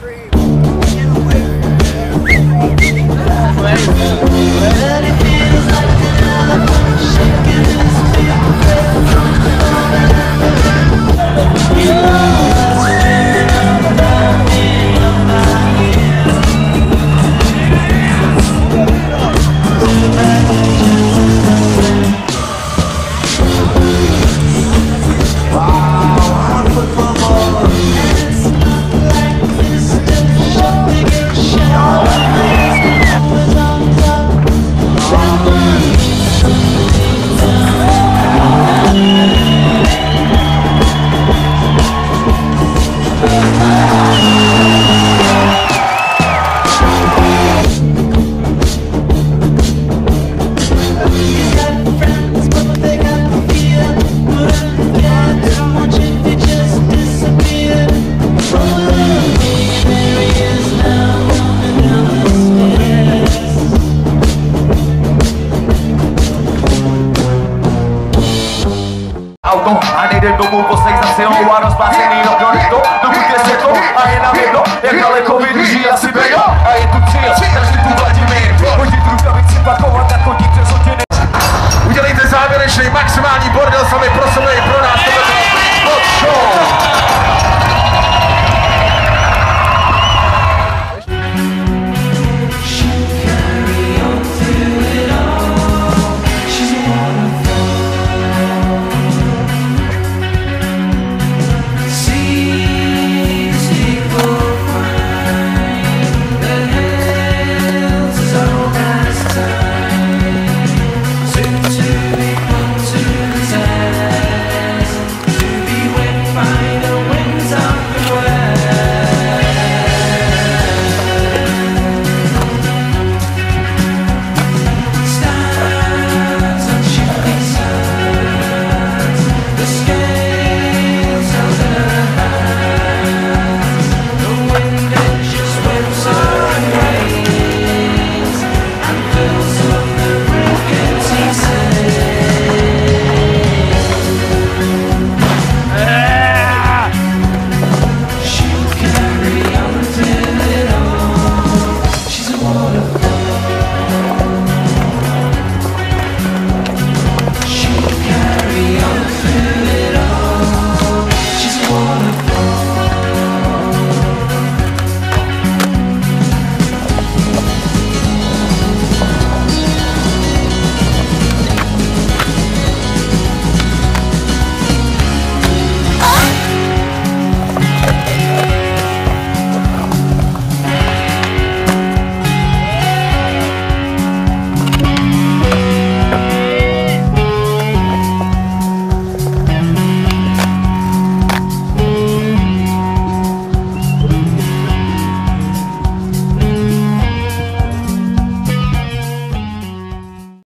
cream. Oh, my God. Auto A nejde domů poslech za silou a. Rozplácený okno to Dokud je světlo a je na jedno Jak daleko vydrží asi bejo A je tu cíl, takže tu Vladimír Hodit rukavici, pakovat a chodit přes hodiny Udělejte závěrečný maximální bordel sami pro sebe